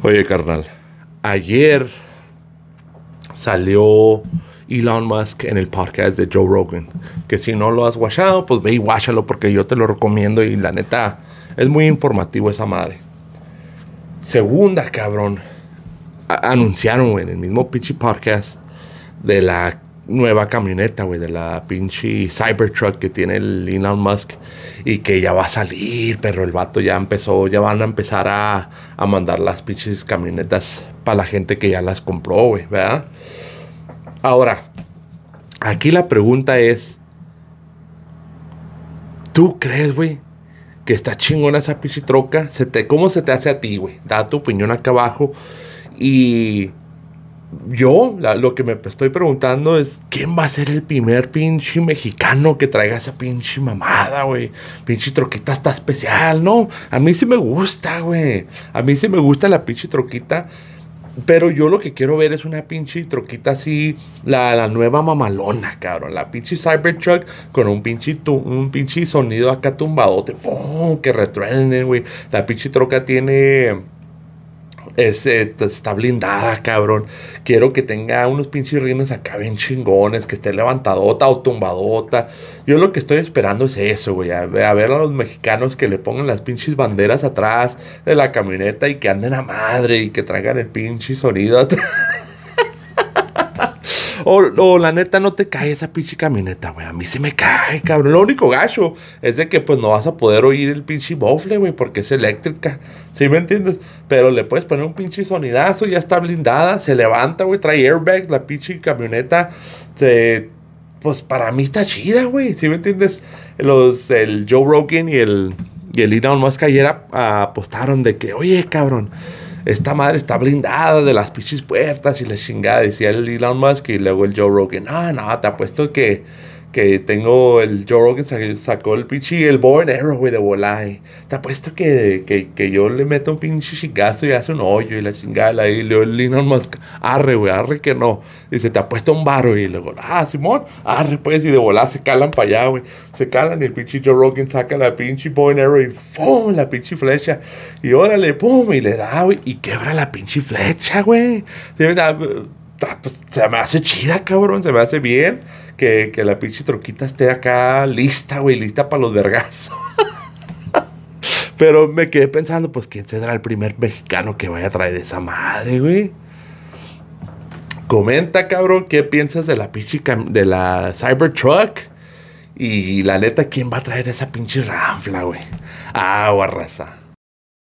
Oye, carnal, ayer salió Elon Musk en el podcast de Joe Rogan. Que si no lo has watchado, pues ve y watchalo porque yo te lo recomiendo y la neta es muy informativo esa madre. Segunda, cabrón. anunciaron, en el mismo pinche podcast de la nueva camioneta, güey, de la pinche Cybertruck que tiene el Elon Musk y que ya va a salir, pero el vato ya empezó, ya van a empezar a, a mandar las pinches camionetas para la gente que ya las compró, güey, ¿verdad? Ahora, aquí la pregunta es, ¿tú crees, güey, que está chingona esa pinche troca? Se te, ¿Cómo se te hace a ti, güey? Da tu opinión acá abajo y yo lo que me estoy preguntando es quién va a ser el primer pinche mexicano que traiga esa pinche mamada, güey. Pinche troquita está especial, ¿no? A mí sí me gusta, güey. A mí sí me gusta la pinche troquita. Pero yo lo que quiero ver es una pinche troquita así, la, la nueva mamalona, cabrón. La pinche Cybertruck con un pinche, un pinche sonido acá tumbadote. ¡Pum! Que retruenen, güey. La pinche troca tiene es, eh, está blindada, cabrón. Quiero que tenga unos pinches rines acá bien chingones, que esté levantadota o tumbadota. Yo lo que estoy esperando es eso, güey. A, ver- a los mexicanos que le pongan las pinches banderas atrás de la camioneta y que anden a madre y que traigan el pinche sonido. O, la neta no te cae esa pinche camioneta, güey. A mí se me cae, cabrón. Lo único gacho es de que pues no vas a poder oír el pinche bofle, güey, porque es eléctrica. ¿Sí me entiendes? Pero le puedes poner un pinche sonidazo, ya está blindada, se levanta, güey, trae airbags, la pinche camioneta se... Pues para mí está chida, güey. ¿Sí me entiendes? Los, el Joe Rogan y el, y el Elon Musk ayer ap- apostaron de que, oye, cabrón, esta madre está blindada de las pinches puertas y la chingada. Decía el Elon Musk y luego el Joe Rogan. No, no, te apuesto que, que tengo el Joe Rogan sa- sacó el pinche el bow and arrow, güey, de volar. Te apuesto que, que, que yo le meto un pinche chingazo y hace un hoyo y la chingada. Y luego el Elon Musk, arre, güey, arre que no. Dice, te apuesto un baro. Y luego, ah, Simón, arre, pues. Y de volar se calan para allá, güey. Se calan y el pinche Joe Rogan saca la pinche bow and arrow y ¡fum! La pinche flecha. Y órale, pum, y le da, güey. Y quebra la pinche flecha, güey. Da- ta- pues, se me hace chida, cabrón. Se me hace bien que, que la pinche troquita esté acá lista, güey. Lista para los vergazos. Pero me quedé pensando, pues, ¿quién será el primer mexicano que vaya a traer esa madre, güey? Comenta, cabrón, ¿qué piensas de la pinche de la Cybertruck? Y la neta, ¿quién va a traer esa pinche ranfla, güey? Agua, raza.